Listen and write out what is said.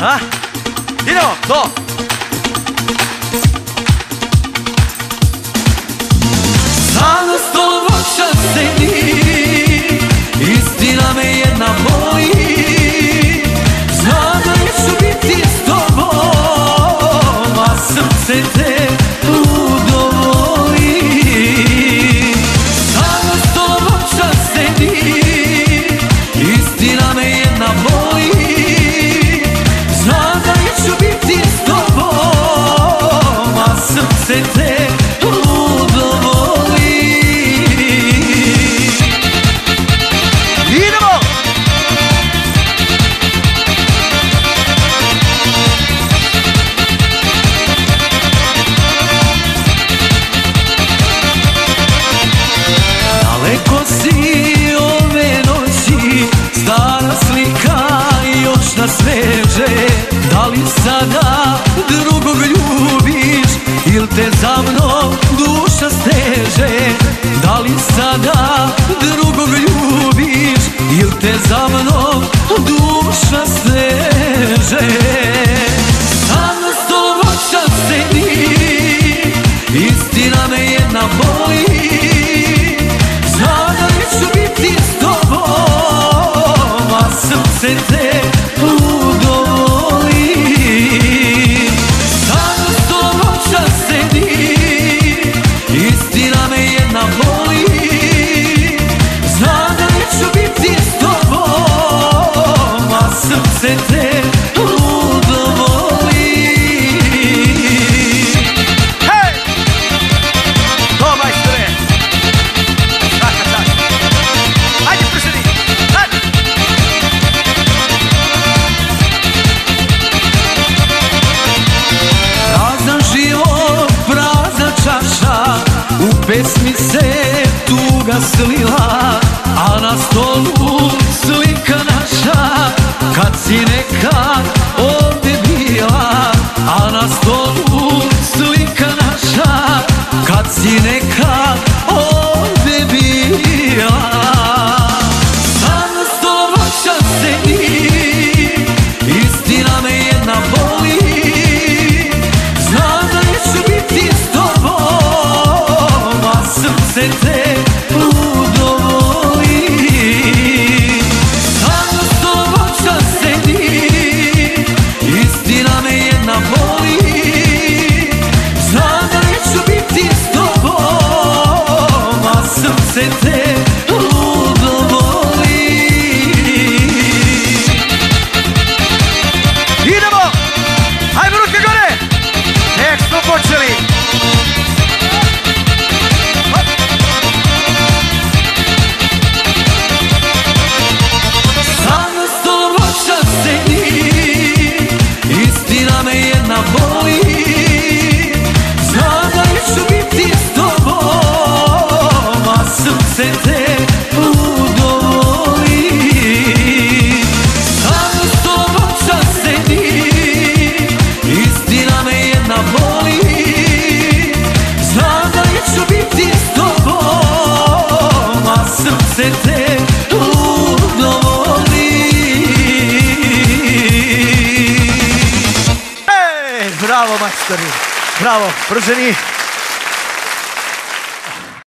A? Idemo, to! Sada sada drugog ljubiš Il te za mnom duša steže? Da li sada drugog ljubiš Il te za mnom duša steže? Sada stol voća sedi Istina me jedna boli. Znam da neću biti s tobom A srce te slila A na stolu slika naša. Kad si nekad ovdje bila A na stolu slika naša. Kad si nekad Istina me jedna boli. Znam da neću biti s tobom A srce te ludo voli Sada sto voća sedi Istina me jedna boli. Znam da neću biti s tobom A srce te Bravo Max Bravo, Proseni.